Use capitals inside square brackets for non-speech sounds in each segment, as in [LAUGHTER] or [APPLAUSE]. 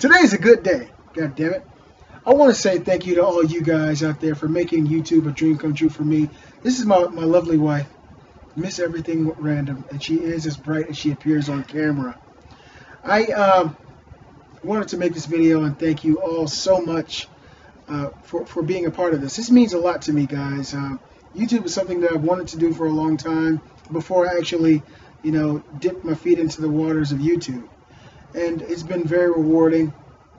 Today's a good day. God damn it. I want to say thank you to all you guys out there for making YouTube a dream come true for me. This is my, my lovely wife, Miss Everything Random, and she is as bright as she appears on camera. I um, wanted to make this video and thank you all so much uh, for, for being a part of this. This means a lot to me, guys. Uh, YouTube is something that I've wanted to do for a long time before I actually, you know, dipped my feet into the waters of YouTube. And it's been very rewarding.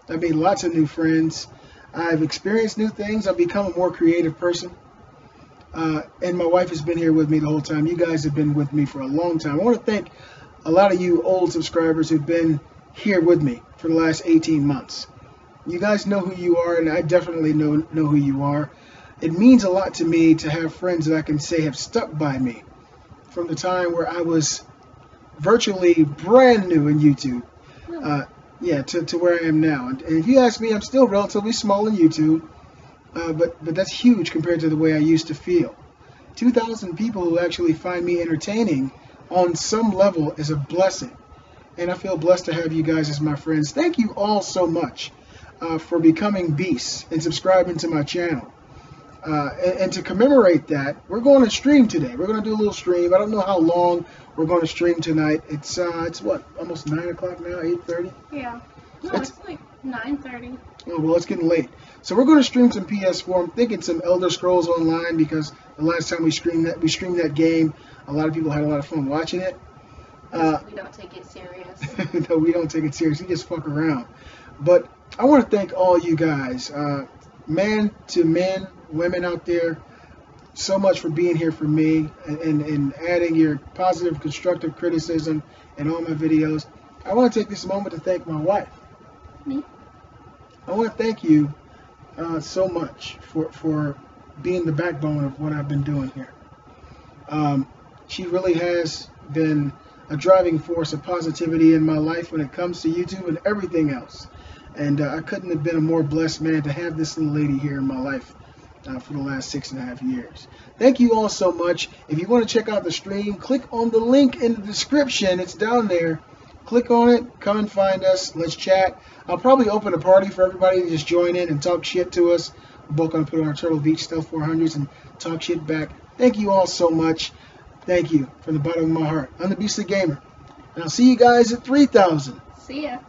I've made lots of new friends. I've experienced new things. I've become a more creative person. Uh, and my wife has been here with me the whole time. You guys have been with me for a long time. I want to thank a lot of you old subscribers who've been here with me for the last 18 months. You guys know who you are, and I definitely know, know who you are. It means a lot to me to have friends that I can say have stuck by me from the time where I was virtually brand new in YouTube. Uh, yeah, to, to where I am now. And, if you ask me, I'm still relatively small in YouTube, uh, but, but that's huge compared to the way I used to feel. 2,000 people who actually find me entertaining on some level is a blessing. And I feel blessed to have you guys as my friends. Thank you all so much uh, for becoming beasts and subscribing to my channel. Uh, and, and, to commemorate that, we're going to stream today. We're going to do a little stream. I don't know how long we're going to stream tonight. It's uh, it's what almost nine o'clock now, eight thirty. Yeah. No, [LAUGHS] it's, it's like nine thirty. Oh well, it's getting late. So we're going to stream some PS4. I'm thinking some Elder Scrolls Online because the last time we streamed that we streamed that game, a lot of people had a lot of fun watching it. Uh, we don't take it serious. [LAUGHS] no, we don't take it serious. We just fuck around. But I want to thank all you guys, uh, man to men, women out there, so much for being here for me and, and, and adding your positive, constructive criticism in all my videos. I want to take this moment to thank my wife. Me? I want to thank you uh, so much for, for being the backbone of what I've been doing here. Um, she really has been a driving force of positivity in my life when it comes to YouTube and everything else. And uh, I couldn't have been a more blessed man to have this little lady here in my life uh, for the last six and a half years. Thank you all so much. If you want to check out the stream, click on the link in the description. It's down there. Click on it. Come and find us. Let's chat. I'll probably open a party for everybody to just join in and talk shit to us. We're both going to put on our Turtle Beach Stealth 400s and talk shit back. Thank you all so much. Thank you from the bottom of my heart. I'm the Beastly Gamer. And I'll see you guys at 3000. See ya.